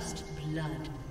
First blood.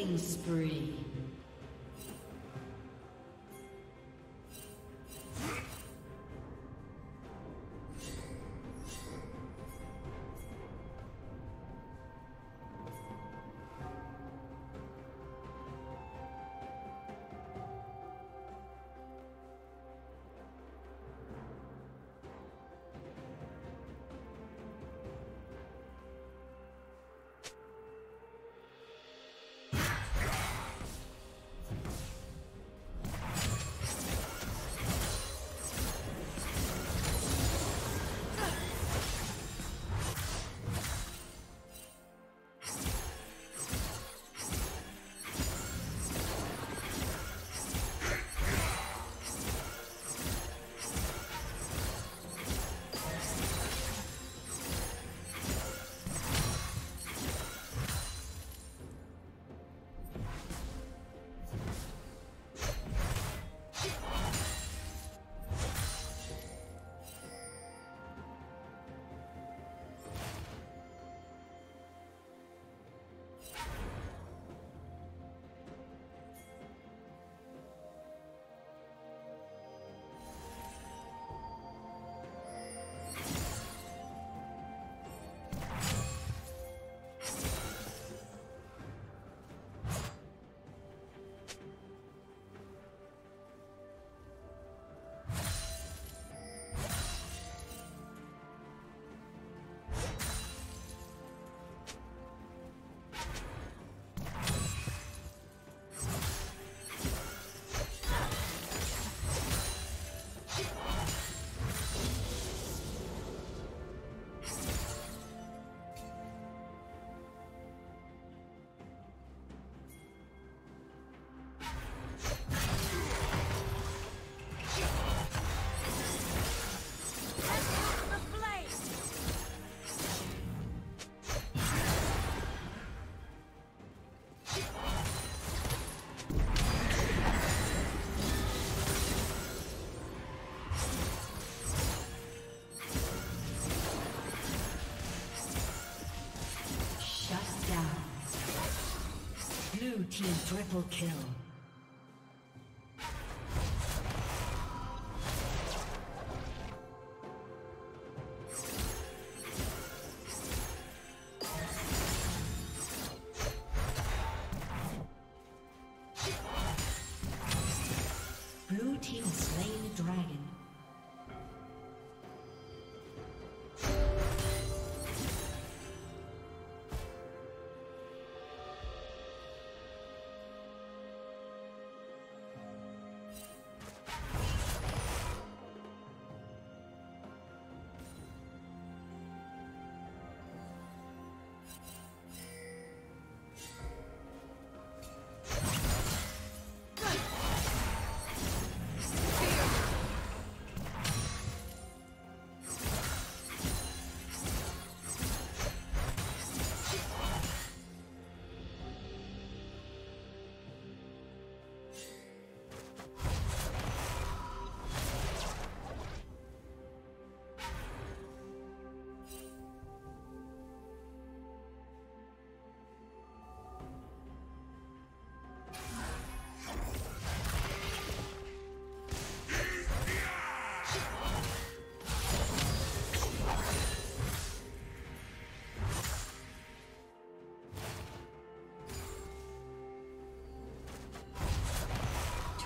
Killing spree. Triple kill.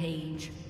Rampage.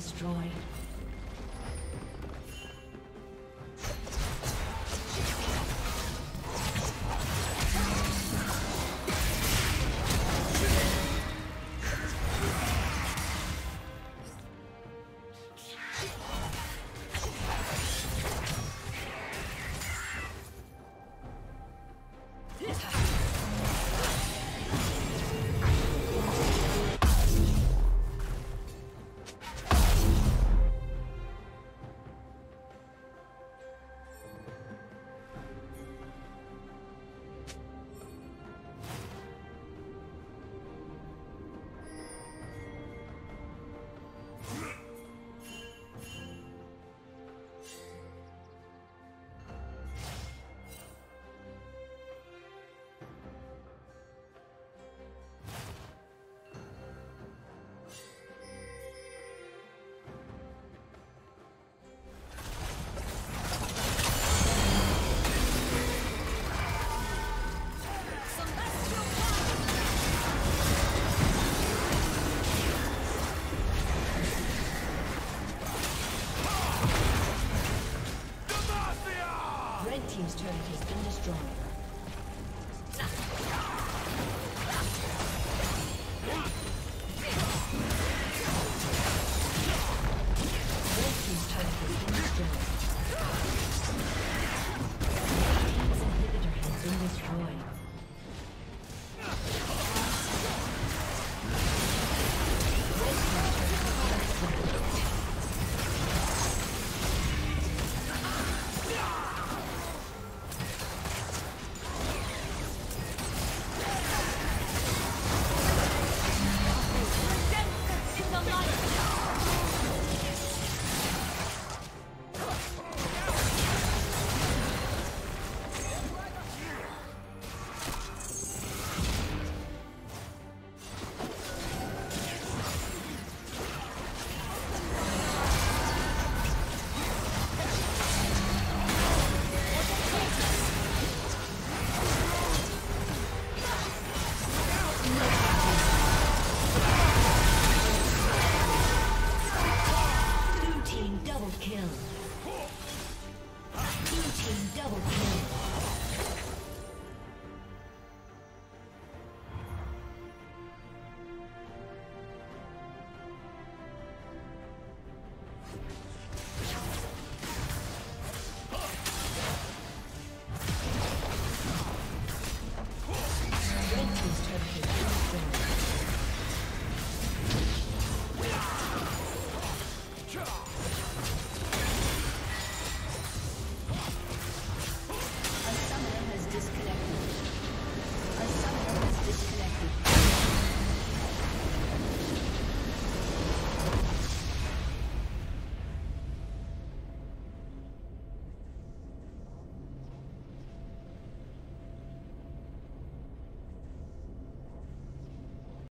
Destroyed. Double